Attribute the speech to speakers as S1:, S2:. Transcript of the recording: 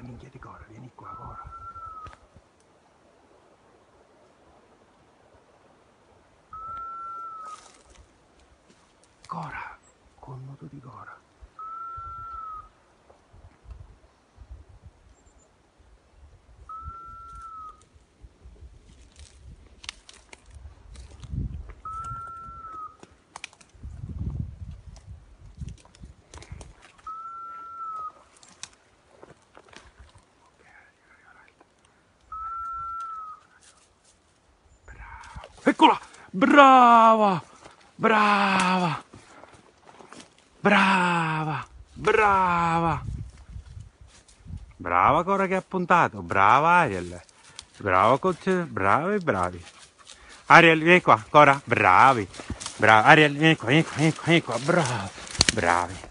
S1: Cora, minchia di Cora, vieni qua, Cora. Cora, col moto di Cora. Eccola! Brava! Brava! Brava! Brava! Brava Cora che ha puntato, brava Ariel. Brava coach, bravi, bravi. Ariel, vieni qua, Cora, bravi. Bravi, Ariel, vieni qua, vieni qua, vieni qua, vieni qua, bravi. Bravi.